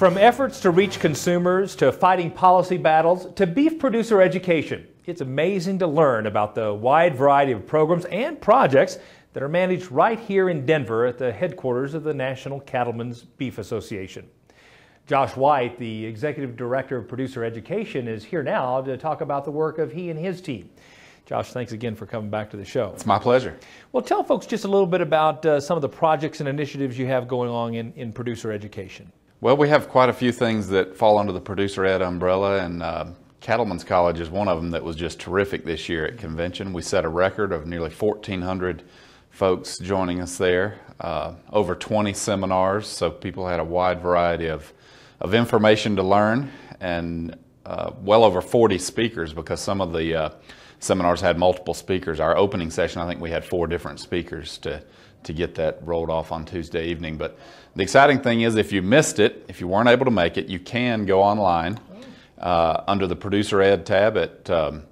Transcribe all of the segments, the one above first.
From efforts to reach consumers to fighting policy battles to beef producer education, it's amazing to learn about the wide variety of programs and projects that are managed right here in Denver at the headquarters of the National Cattlemen's Beef Association. Josh White, the Executive Director of Producer Education, is here now to talk about the work of he and his team. Josh, thanks again for coming back to the show. It's my pleasure. Well, tell folks just a little bit about uh, some of the projects and initiatives you have going on in, in producer education. Well, we have quite a few things that fall under the producer ed umbrella, and uh, Cattlemen's College is one of them that was just terrific this year at convention. We set a record of nearly 1,400 folks joining us there, uh, over 20 seminars, so people had a wide variety of, of information to learn, and uh, well over 40 speakers because some of the uh, seminars had multiple speakers. Our opening session, I think we had four different speakers to to get that rolled off on Tuesday evening. But the exciting thing is, if you missed it, if you weren't able to make it, you can go online uh, under the producer ed tab at um,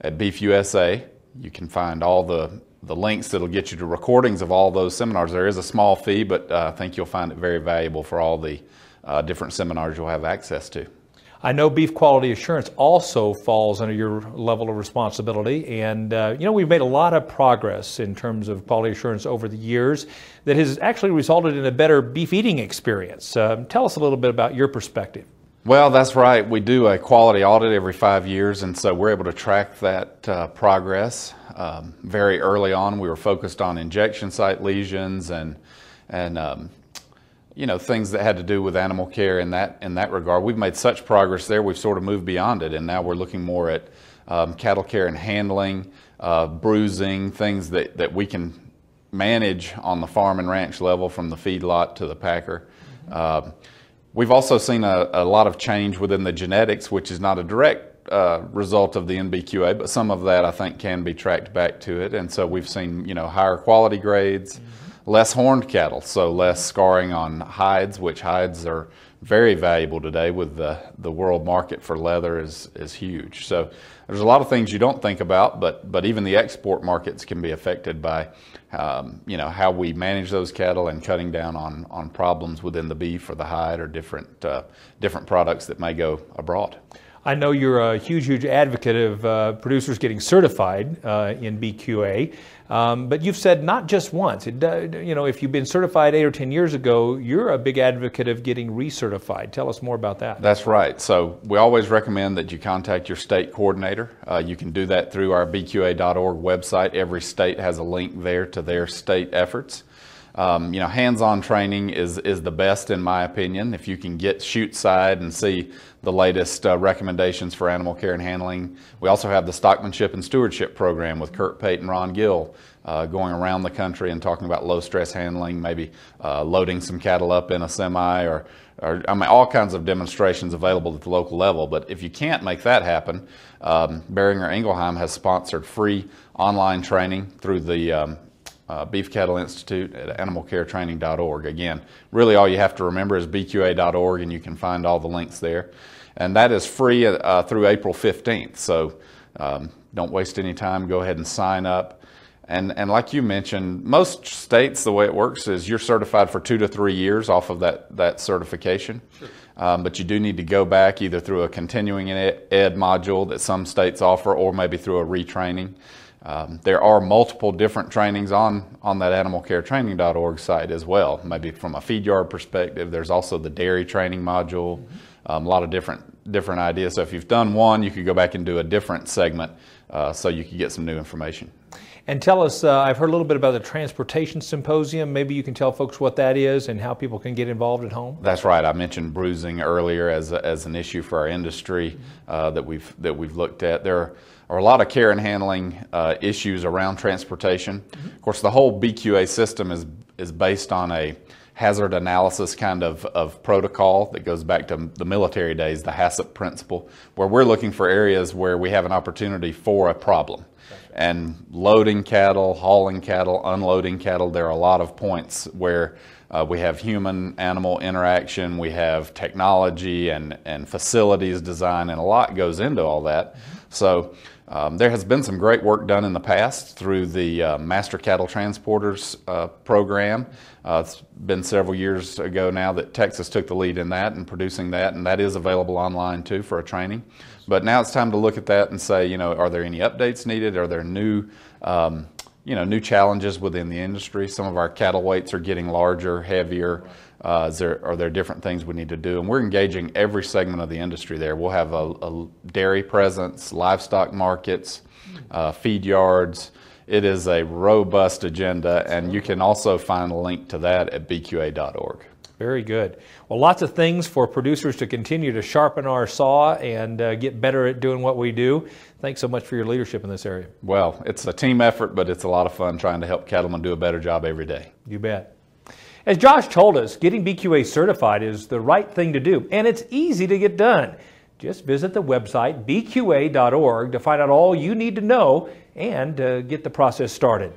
at Beef USA. You can find all the the links that'll get you to recordings of all those seminars. There is a small fee, but uh, I think you'll find it very valuable for all the uh, different seminars you'll have access to. I know beef quality assurance also falls under your level of responsibility. And, uh, you know, we've made a lot of progress in terms of quality assurance over the years that has actually resulted in a better beef eating experience. Uh, tell us a little bit about your perspective. Well, that's right. We do a quality audit every five years, and so we're able to track that uh, progress. Um, very early on, we were focused on injection site lesions and and um, you know things that had to do with animal care in that in that regard. We've made such progress there. We've sort of moved beyond it, and now we're looking more at um, cattle care and handling, uh, bruising, things that that we can manage on the farm and ranch level from the feedlot to the packer. Mm-hmm. Uh, we've also seen a, a, lot of change within the genetics, which is not a direct uh, result of the NBQA, but some of that I think can be tracked back to it. And so we've seen you know higher quality grades. Mm-hmm less horned cattle, so less scarring on hides, which hides are very valuable today with the, the world market for leather is, is huge. So there's a lot of things you don't think about, but, but even the export markets can be affected by um, you know, how we manage those cattle and cutting down on, on problems within the beef or the hide or different, uh, different products that may go abroad. I know you're a huge, huge advocate of uh, producers getting certified uh, in BQA, um, but you've said not just once. It, uh, you know, if you've been certified eight or ten years ago, you're a big advocate of getting recertified. Tell us more about that. That's right. So we always recommend that you contact your state coordinator. Uh, you can do that through our BQA.org website. Every state has a link there to their state efforts. Um, you know, hands-on training is is the best in my opinion. If you can get chute side and see the latest uh, recommendations for animal care and handling, we also have the Stockmanship and Stewardship program with Kurt Pate and Ron Gill. Uh, going around the country and talking about low stress handling, maybe uh, loading some cattle up in a semi, or, or, I mean, all kinds of demonstrations available at the local level. But if you can't make that happen, um, Boehringer Ingelheim has sponsored free online training through the um, uh, Beef Cattle Institute at animalcaretraining.org. Again, really all you have to remember is bqa.org and you can find all the links there. And that is free uh, through April 15th. So um, don't waste any time. Go ahead and sign up. And, and like you mentioned, most states, the way it works is you're certified for two to three years off of that, that certification. Sure. Um, but you do need to go back either through a continuing ed module that some states offer or maybe through a retraining. Um, there are multiple different trainings on, on that animalcaretraining.org site as well. Maybe from a feed yard perspective, there's also the dairy training module, um, a lot of different, different ideas. So if you've done one, you could go back and do a different segment uh, so you could get some new information. And tell us, uh, I've heard a little bit about the Transportation Symposium. Maybe you can tell folks what that is and how people can get involved at home. That's right. I mentioned bruising earlier as, a, as an issue for our industry uh, that, we've, that we've looked at. There are a lot of care and handling uh, issues around transportation. Mm-hmm. Of course, the whole BQA system is, is based on a hazard analysis kind of, of protocol that goes back to the military days, the HACCP principle, where we're looking for areas where we have an opportunity for a problem and loading cattle, hauling cattle, unloading cattle. There are a lot of points where uh, we have human animal interaction, we have technology and, and facilities design, and a lot goes into all that. So um, there has been some great work done in the past through the uh, Master Cattle Transporters uh, program. Uh, it's been several years ago now that Texas took the lead in that and producing that, and that is available online too for a training. But now it's time to look at that and say, you know, are there any updates needed? Are there new um, you know, new challenges within the industry. Some of our cattle weights are getting larger, heavier. Uh, there, are there different things we need to do? And we're engaging every segment of the industry there. We'll have a, a dairy presence, livestock markets, uh, feed yards. It is a robust agenda, and you can also find a link to that at bqa.org. Very good. Well, lots of things for producers to continue to sharpen our saw and uh, get better at doing what we do. Thanks so much for your leadership in this area. Well, it's a team effort, but it's a lot of fun trying to help cattlemen do a better job every day. You bet. As Josh told us, getting BQA certified is the right thing to do, and it's easy to get done. Just visit the website bqa.org to find out all you need to know and uh, get the process started.